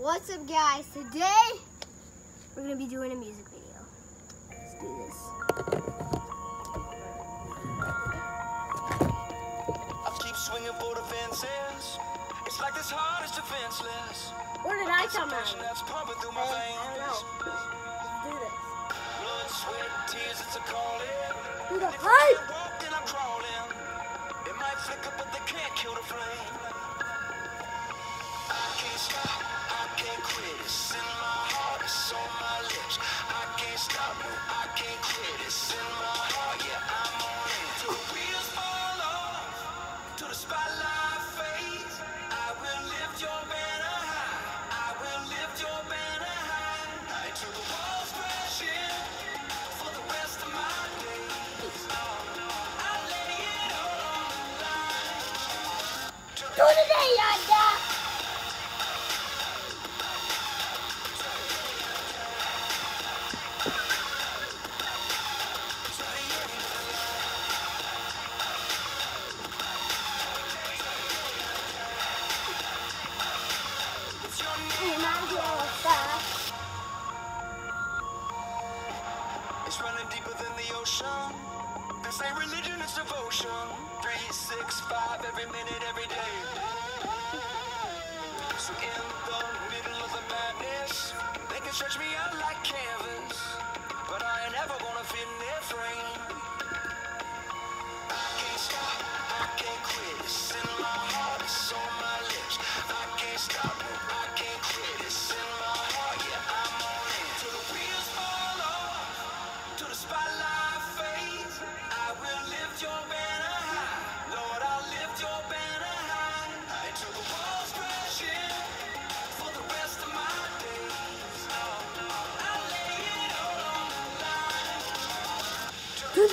What's up guys? Today we're gonna be doing a music video. Let's do this. I keep swinging for the fences. It's like this heart is defenseless. Where did I come out? that's pumping through my I don't know. Let's do this. Blood, sweat, tears, it's a calling. Do the If I hype! can't walk, then I'm crawling. It might flicker, but they can't kill the flame. It's running deeper than the ocean. Religion, it's devotion. Three, six, five, every minute, every day. Can stretch me out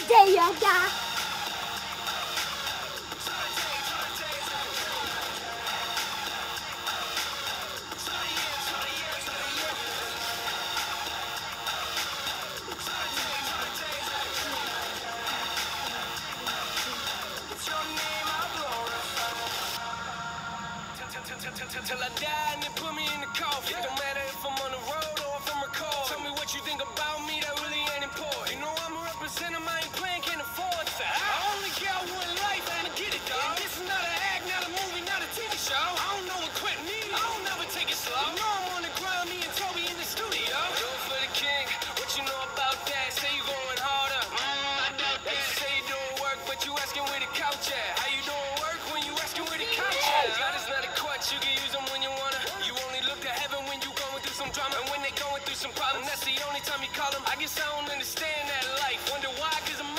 day, Yada! Till I die and they put me in the coffin. Yeah. Don't matter but you asking where the couch at. How you doing work when you asking where the couch at? God is not a crutch, you can use them when you wanna. You only look to heaven when you going through some drama. And when they going through some problems, that's the only time you call them. I guess I don't understand that life. Wonder why cause I